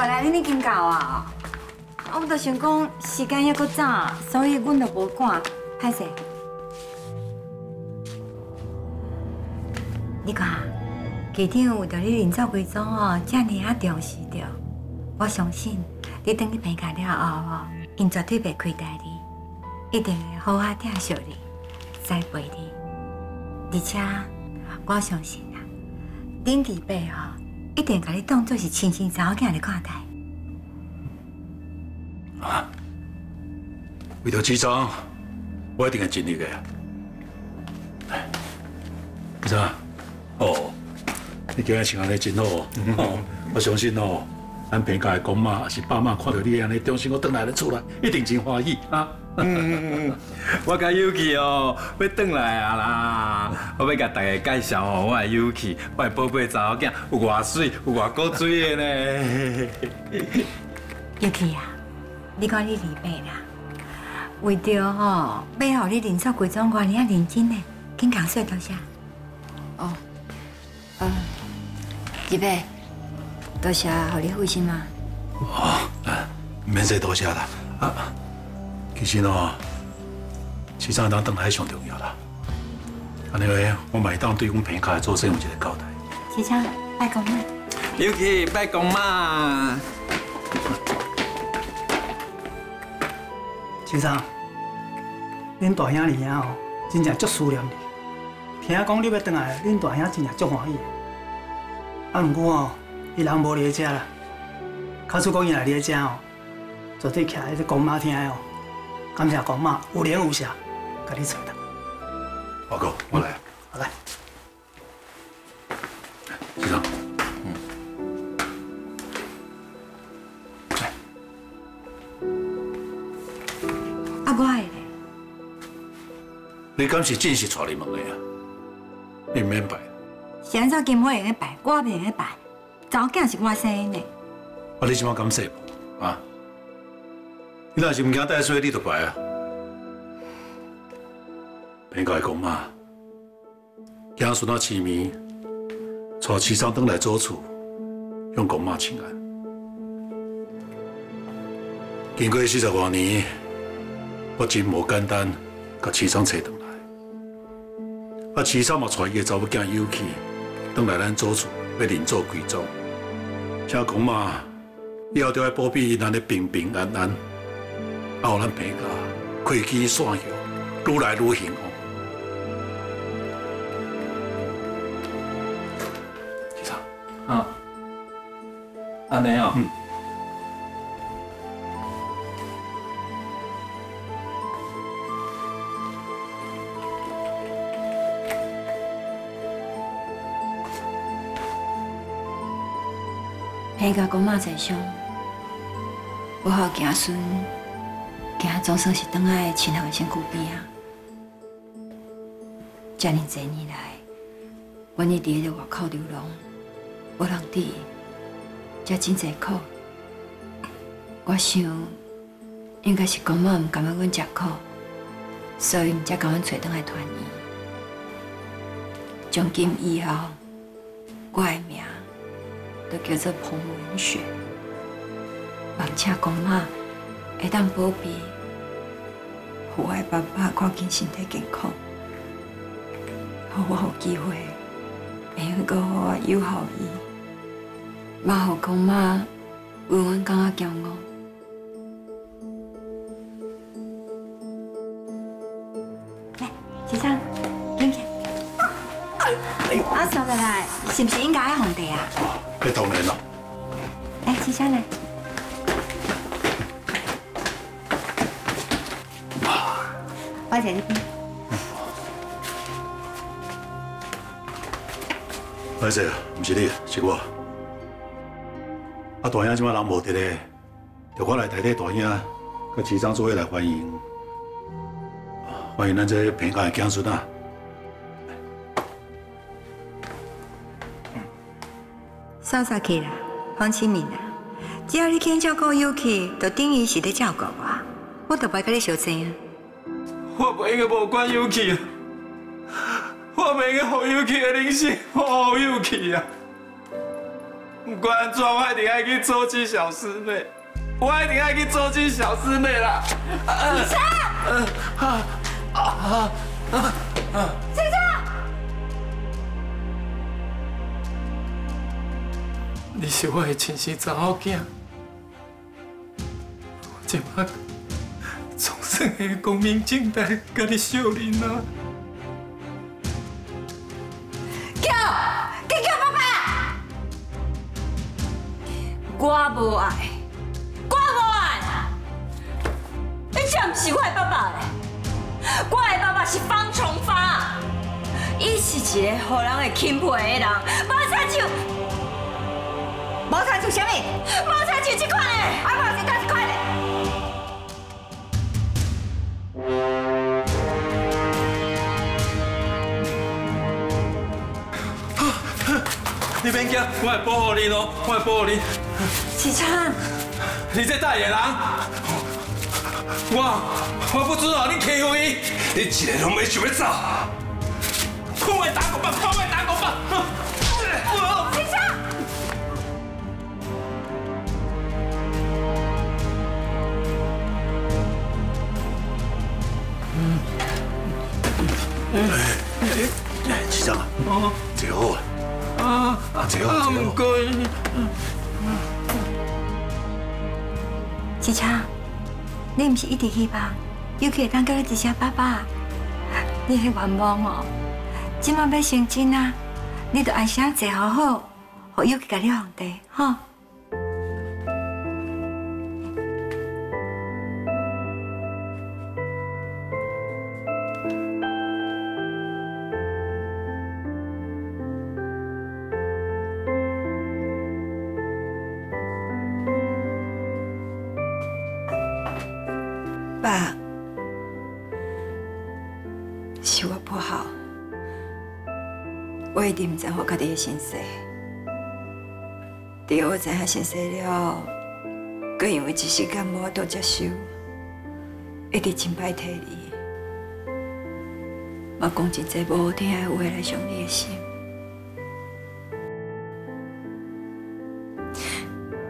原来你已经到啊！我都想讲时间还阁早，所以阮就无赶，歹势。你看，局长为着你人走规组哦，这么啊重视着，我相信你等你病假了后哦，因绝对袂亏待你，一定会好好疼惜你，栽培你。而且我相信啊，恁弟辈哦，一定把你当作是亲生查某囝来看待。啊！为着局长，我一定会尽力的。局长，哦，你今日穿安尼真好哦，我相信哦，咱平家的公妈是爸妈看到你安尼，重新我回来了出来，一定真欢喜啊！嗯嗯嗯，我甲 Yuki 哦，要回来啊啦！我要甲大家介绍哦，我的 Yuki，我的宝贝查某囝，有偌水，有偌古水的呢。Yuki 啊！你看你离别啦，为着吼，要好你人寿贵庄管，你要认真的，紧讲说多谢。哦，嗯，二妹，多谢好你费心嘛。哦，免说多谢啦。啊，其实哦，市长当等来上重要啦。安尼话，我买当对阮平卡做生有一个交代。市长，拜公嘛。Yuki，拜公嘛。先生，恁大兄二兄哦，真正足思念你。听讲你要回来，恁大兄真正足欢喜。啊，不过哦，伊人无在遮啦。卡叔讲伊来在遮哦，绝对徛喺只公妈听哦。感谢公妈有怜有惜，甲你找的。报告，我来。好来。先生。你敢是正式带你问的啊？你免拜。现在金花会去拜，我袂去拜。查某囝是我生的。啊，你今晚敢说无？啊？你若是唔惊带水，你就拜啊。平家公妈，惊孙啊起名，带齐昌登来做厝，向公妈请安。经过四十多年，我真无简单，甲齐昌找到。啊，市长嘛带伊个查某囝尤去，倒来咱祖厝要另做贵族，请讲嘛，以后就要保庇咱的平平安安，啊，咱平家开枝散叶，愈来愈幸福。市长，啊，安尼哦。那个公妈在想，我好子孙，今总算是等爱亲后的身躯边啊！这么多年来，我一直在外口流浪，无人知，这真侪苦。我想，应该是公妈唔甘愿阮吃苦，所以才甘愿找等来团圆。从今以后，我的名。都叫做彭文雪，望请公妈会当保庇，我爱爸爸赶紧身体健康，好我有机会，会用个好我友好伊，妈好公妈为阮感觉骄傲。来，先生，进去。哎，阿嫂奶奶，是不是应该爱红茶啊？别当然了。来，接下来。我在这边。没事，不是你，是我。啊，大兄今晚人无得咧，就我来代替大兄，跟市长做伙来欢迎，欢迎咱这平家的子孙啊。潇洒去啦，放心啦。只要你肯照顾 Yuki，就等于是在照顾我，我都不会跟你小争啊。我不应该无管 Yuki 啊，我不应该让 Yuki 的人生好 Yuki 啊。不管安怎，我一定爱去阻止小师妹，我一定爱去阻止小师妹啦！启昌，启昌，你是我的亲生查某囝，我即马总算会光明正大甲你相认啊！叫，叫叫爸爸！我无爱，我无爱，你这不是我的爸爸嘞！我的爸爸是方崇发，伊是一个互人会钦佩的人，无亲像，无参像啥物？无亲像这款的。啊，无是倒一款你免惊，我会保护你咯，我会保护你。启昌，你这大野狼，我我不知道你欺负伊，你一个拢没想要走，看我打狗棒，看我打狗棒！启昌，启昌好啊，啊啊坐好啊，坐好。唔该。志昌，你唔是一直希望有可会当叫你一声爸爸？你迄愿望哦，即满要成亲啊！你着安详坐好好，互有去甲你皇帝，吼。爸，是我不好，我一定唔知我家己的身世。伫我知影身世了，佮因为一时间无法度接受，一直真歹体你，嘛讲真侪无好听的话来伤你的心。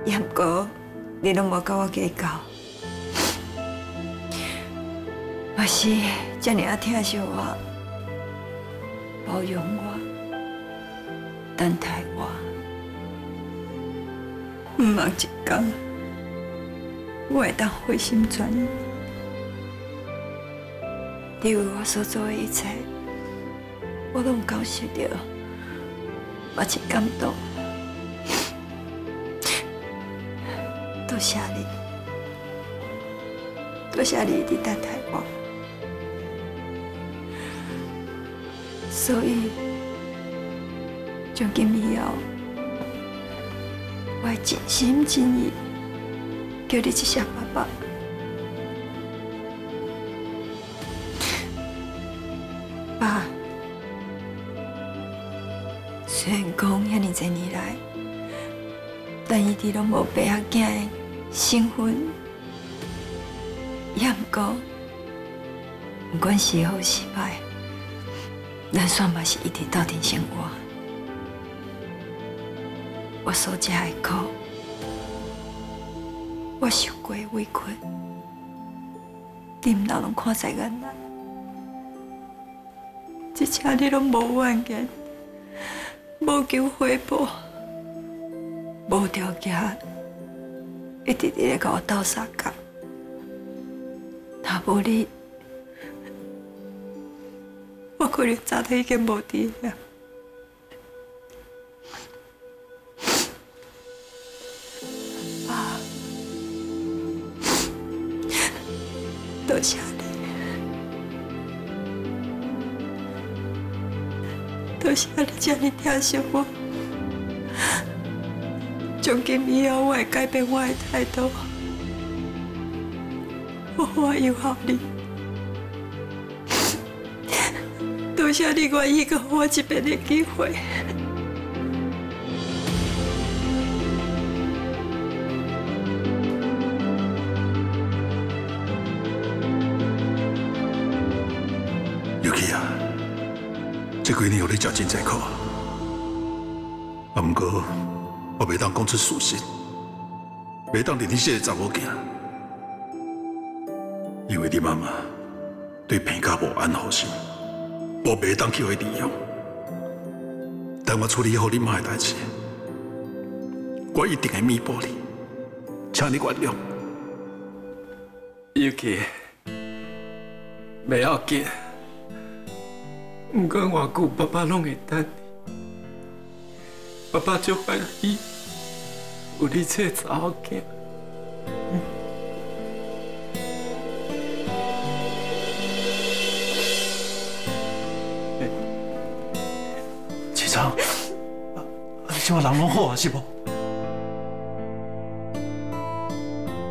也毋过，你拢无甲我计较。嘛是遮尔啊疼惜我，包容我，等待我，毋茫一天，我会当回心转意。你为我所做的一切，我拢感受到，我真感动。多谢你，多谢你一直等待我。所以，从今以后，我会真心真意叫你一声爸爸。爸，虽然讲遐尼侪年来，但伊直拢无爸仔囝的身份，也毋过，不管是好是歹。咱算嘛是一直斗阵生活，我所吃的苦，我受过的委屈，你毋老拢看在眼内，一切你拢无怨言，无求回报，无条件，一直伫咧甲我斗相共，若无你。可能早都已经无伫了。爸，多谢你，多谢你这么疼惜我。从今以后，我会改变我的态度，我会友好你。多谢你愿意给我一遍的机会。尤其啊，这几年互你食真济苦，啊，毋过我袂当讲出事实，袂当认你这个查某囝，因为你妈妈对平家无安好心，我袂当去为利用。等我处理好你妈的代志，我一定会弥补你，请你原谅。尤其，袂要紧，不管偌久，爸爸拢会等你。爸爸就欢喜有你这查某囝。即马人拢好啊，是无？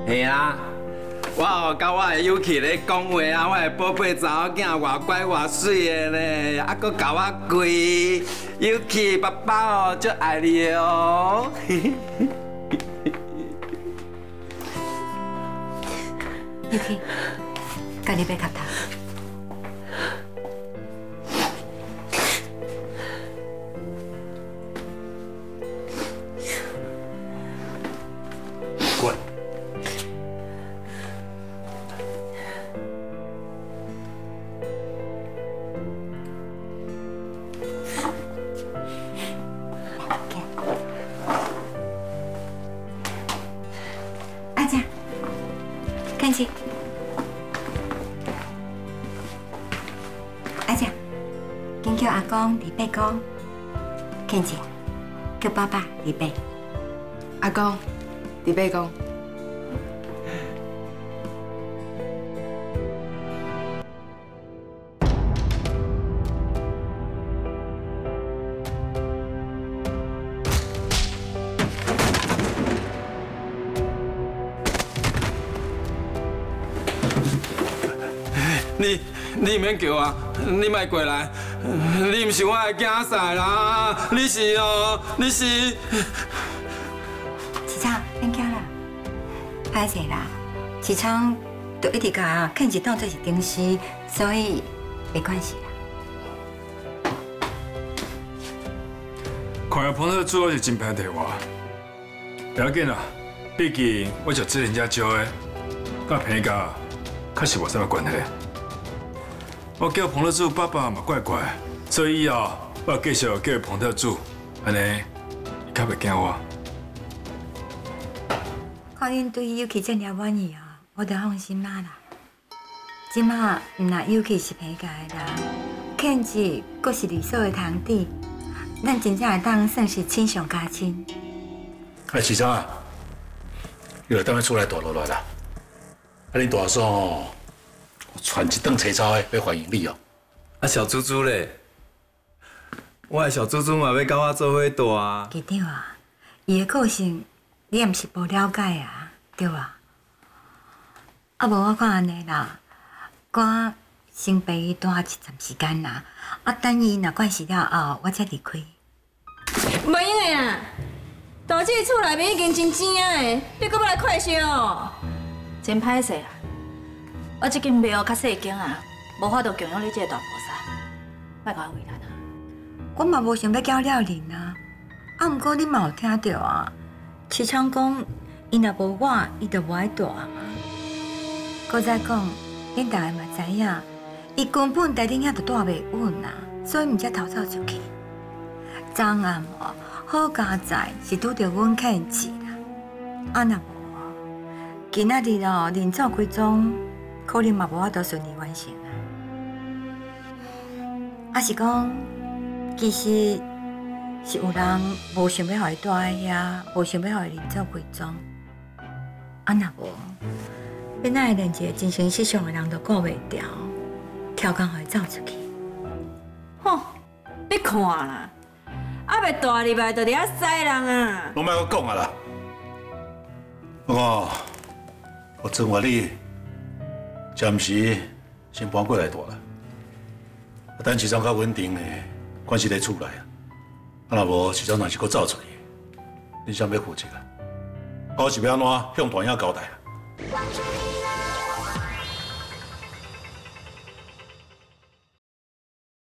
系啊，我有甲我的友气咧讲话啊，我的宝贝查某囝偌乖偌水的咧，还佫甲我跪，友气爸爸哦，足爱你的哦。尤其，家己要磕头。姐，紧叫阿公李伯公，看起，叫爸爸李伯。阿公，李伯公，你你免叫我，你莫过来，你毋是我的囝婿啦，你是哦，你是。启昌，免叫啦，歹势啦。启昌都一直甲看起当做是顶事，所以没关系啦。看下碰到主我是真歹替我，不要紧啦，毕竟我就知人家招的，甲平家确实无啥物关系。我叫彭德柱爸爸嘛乖乖，所以以后我继续叫彭德柱，安尼伊较袂惊我。看恁对尤其这么满意啊，我就放心啦啦。即马毋若尤其是平家的人，肯子阁是理所的堂弟，咱真正会当算是亲上加亲。哎，启昌啊，你就等下出来大落来啦。啊，恁大嫂哦，传一顿青草的要欢迎你哦。啊，小猪猪嘞，我的小猪猪嘛要甲我做伙住啊。记得啊，伊的个性你也毋是无了解啊，对吧？啊，无我看安尼啦，我先陪伊待一阵时间啦，啊，等伊若惯习了后，我才离开。袂用的啊！大姐厝内面已经真正的，你搁要来快烧哦？真歹势啦！我这间庙较细间啊，无法度供养你这个大菩萨，莫甲我为难啊！我嘛无想要叫了恁啊，啊，毋过你嘛有听到啊？市场讲，伊若无我，伊就无爱大啊。搁再讲，恁大家嘛知影，伊根本在恁遐就住袂稳啊，所以毋才逃走出去。昨暗哦，好佳在是拄着阮欠钱啦，啊若无，今仔日哦，临走规种，可能嘛无法度顺利完成啊。啊是讲，其实是有人无想要互伊住在遐，无想要互伊临走规种，啊若无，变哪会连一个精神失常的人都顾袂掉，跳工互伊走出去？吼，你看啦，还袂大礼拜就伫遐塞人啊！拢莫搁讲啊啦。哦，我真话你暂时先搬过来住啦。啊等市场较稳定嘞，关系在厝内啊。啊若无市场若是搁走出去，你想要负责啊？我是要安怎向大兄交代啊？